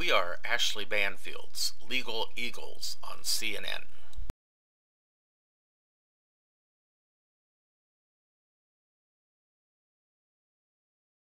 We are Ashley Banfield's Legal Eagles on CNN.